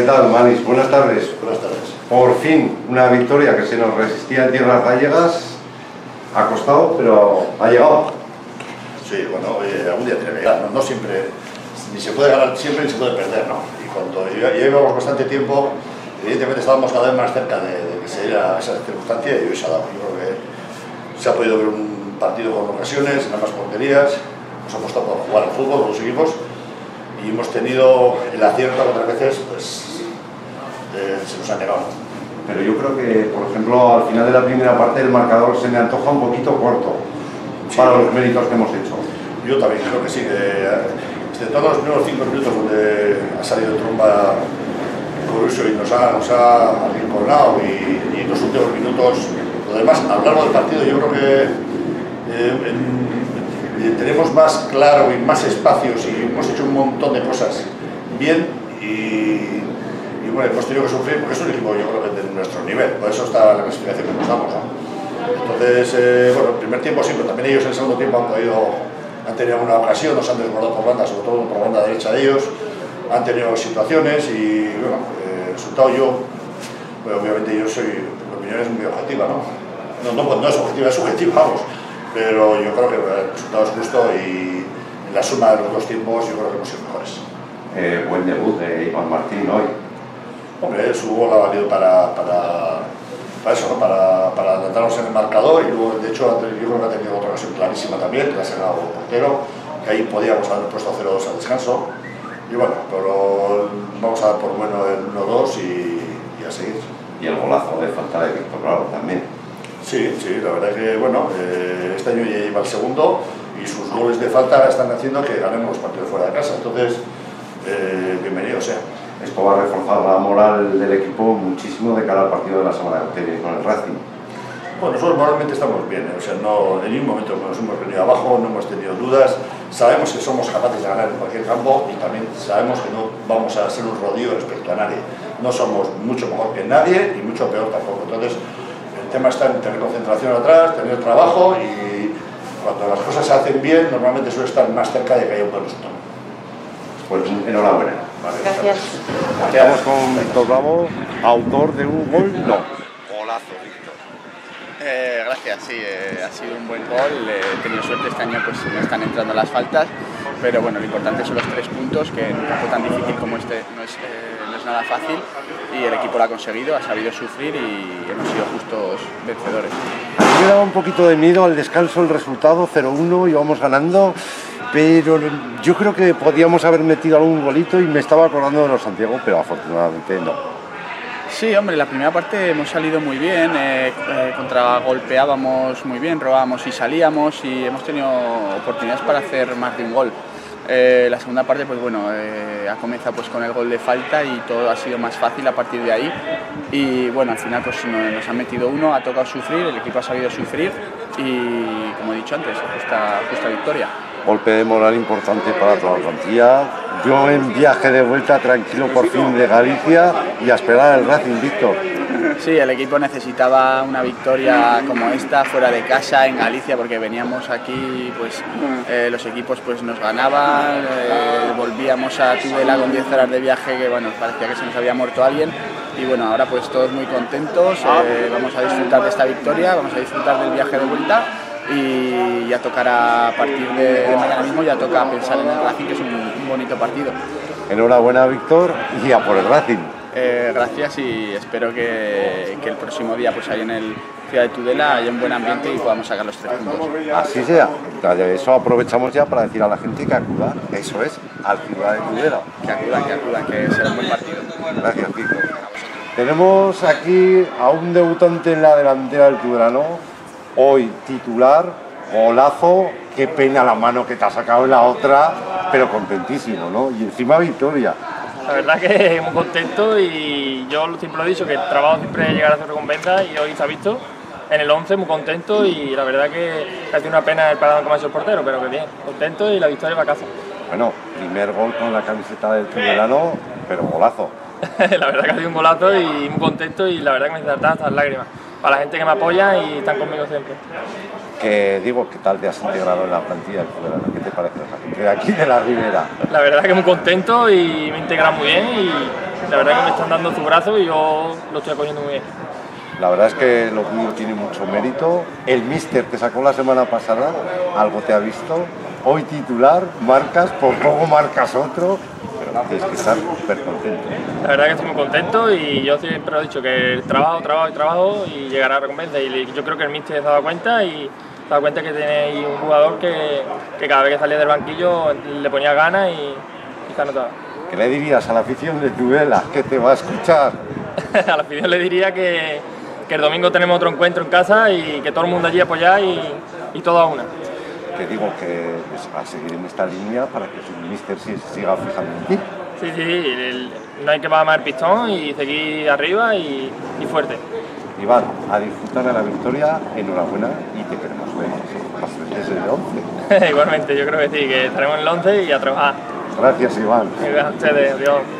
¿Qué tal, Manis? Buenas tardes. Buenas tardes. Por fin, una victoria que se nos resistía en tierras gallegas. Ha costado, pero ha llegado. Sí, bueno, eh, algún día tiene que llegar, ¿no? No siempre, ni se puede ganar siempre ni se puede perder, ¿no? Y cuando llevamos bastante tiempo, evidentemente estábamos cada vez más cerca de, de que se diera esa circunstancia y hoy se ha dado. Yo creo que se ha podido ver un partido con ocasiones, en ambas porterías, nos ha apostado por jugar al fútbol, los equipos, y hemos tenido el acierto otras veces, pues, eh, se nos ha negado. Pero yo creo que, por ejemplo, al final de la primera parte el marcador se me antoja un poquito corto Sí. para los méritos que hemos hecho. Yo también creo que sí, que desde todos los primeros cinco minutos donde ha salido tromba Corusio y nos ha, nos ha arrinconado y, y en los últimos minutos, lo demás, a lo largo del partido yo creo que eh, en- eh, tenemos más claro y más espacios y hemos hecho un montón de cosas bien y, y bueno, hemos tenido que sufrir porque es un equipo yo creo que de nuestro nivel, por eso está la clasificación que nos damos. ¿no? Entonces, eh, bueno, el primer tiempo sí, pero también ellos en el segundo tiempo han podido, han tenido una ocasión, nos han desbordado por banda, sobre todo por banda derecha de ellos, han tenido situaciones y, bueno, eh, el resultado yo, bueno, obviamente yo soy, mi opinión es muy objetiva, ¿no? No, no, no es objetiva, es subjetiva, vamos, pero yo creo que el resultado es justo y en la suma de los dos tiempos yo creo que hemos sido mejores. Eh, buen debut de Iván Martín hoy. Hombre, su gol ha valido para, para, para eso, ¿no? para, para adelantarnos en el marcador y luego, de hecho, yo creo que ha tenido otra ocasión clarísima también, que la ha sacado el portero, que ahí podíamos haber puesto 0-2 al descanso. Y bueno, pero vamos a dar por bueno el 1-2 y, y a seguir. Y el golazo de falta de Víctor Claro también. Sí, sí, la verdad que bueno, eh, este año ya lleva el segundo y sus goles de falta están haciendo que ganemos los partidos fuera de casa. Entonces, eh, bienvenido sea. Esto va a reforzar la moral del equipo muchísimo de cara al partido de la semana que viene con el Racing. Bueno, nosotros moralmente estamos bien, ¿eh? o sea, no, en ningún momento nos hemos venido abajo, no hemos tenido dudas, sabemos que somos capaces de ganar en cualquier campo y también sabemos que no vamos a ser un rodillo respecto a nadie. No somos mucho mejor que nadie y mucho peor tampoco. Entonces, el tema está en tener concentración atrás, tener trabajo y cuando las cosas se hacen bien, normalmente suele estar más cerca de que haya un buen resultado. Pues enhorabuena. Vale, Gracias. Estamos con Víctor Bravo, autor de un gol, no, golazo, Víctor. Eh, gracias, sí, eh, ha sido un buen gol. eh, he tenido suerte este año, pues no están entrando las faltas, pero bueno, lo importante son los tres puntos, que en un campo tan difícil como este no es, eh, no es nada fácil y el equipo lo ha conseguido, ha sabido sufrir y hemos sido justos vencedores. Me daba un poquito de miedo al descanso el resultado, 0-1, íbamos ganando, pero yo creo que podíamos haber metido algún golito y me estaba acordando de los Santiago, pero afortunadamente no. Sí, hombre, la primera parte hemos salido muy bien, eh, eh, contragolpeábamos muy bien, robábamos y salíamos y hemos tenido oportunidades para hacer más de un gol. Eh, la segunda parte, pues bueno, eh, ha comenzado pues con el gol de falta y todo ha sido más fácil a partir de ahí. Y bueno, al final pues no- nos han metido uno, ha tocado sufrir, el equipo ha sabido sufrir y como he dicho antes, justa, justa victoria. Golpe de moral importante para toda la plantilla. Yo en viaje de vuelta tranquilo por fin de Galicia y a esperar el Racing, Víctor. Sí, el equipo necesitaba una victoria como esta fuera de casa en Galicia porque veníamos aquí, pues eh, los equipos pues nos ganaban, eh, volvíamos a Tudela con 10 horas de viaje que bueno parecía que se nos había muerto alguien y bueno ahora pues todos muy contentos, eh, vamos a disfrutar de esta victoria, vamos a disfrutar del viaje de vuelta y ya tocará a partir de, de mañana mismo ya toca pensar en el Racing que es un, un bonito partido. Enhorabuena, Víctor, y a por el Racing. Eh, gracias y espero que, que el próximo día pues ahí en el Ciudad de Tudela haya un buen ambiente y podamos sacar los tres puntos. Así sea. De eso aprovechamos ya para decir a la gente que acuda, eso es, al Ciudad de Tudela. Que acudan, que acudan, que será un buen partido. Gracias, Víctor. Tenemos aquí a un debutante en la delantera del Tudelano, hoy titular, golazo, qué pena la mano que te ha sacado en la otra, pero contentísimo, ¿no? Y encima victoria. La verdad que muy contento y yo siempre lo he dicho, que el trabajo siempre es llegar a su recompensa y hoy se ha visto en el 11 muy contento y la verdad que ha sido una pena el parado como ha hecho el portero, pero que bien, contento y la victoria para casa. Bueno, primer gol con la camiseta del Tudelano, pero golazo. la verdad que ha sido un golazo y muy contento y la verdad que me saltan hasta las lágrimas. Para la gente que me apoya y están conmigo siempre. Que digo, ¿qué tal te has integrado en la plantilla? ¿Qué te parece la gente de aquí de la Ribera? La verdad que muy contento y me integra muy bien y la verdad que me están dando su brazo y yo lo estoy acogiendo muy bien. La verdad es que lo tuyo tiene mucho mérito. El míster te sacó la semana pasada, algo te ha visto. Hoy titular, marcas, por poco marcas otro, tienes que estar súper contento. La verdad que estoy muy contento y yo siempre he dicho que trabajo, trabajo y trabajo y llegará a recompensa. Y yo creo que el míster se ha dado cuenta y se ha dado cuenta que tenéis un jugador que, que, cada vez que salía del banquillo le ponía ganas y, y se. ¿Qué le dirías a la afición de Tudela que te va a escuchar? a la afición le diría que, que, el domingo tenemos otro encuentro en casa y que todo el mundo allí apoyar y, y todo a una. Te digo que pues, a seguir en esta línea para que su míster siga fijando en ti. Sí, sí, el, no hay que bajar el pistón y seguir arriba y, y, fuerte. Iván, a disfrutar de la victoria, enhorabuena y te queremos ver desde el 11. Igualmente, yo creo que sí, que estaremos en el 11 y a trabajar. Gracias, Iván. Gracias a ustedes, adiós.